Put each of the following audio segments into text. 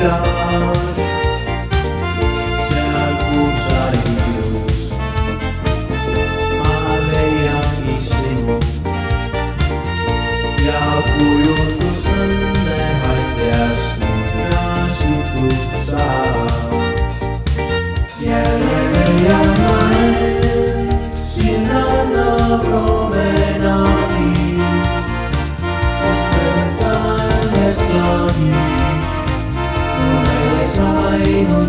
love.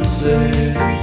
say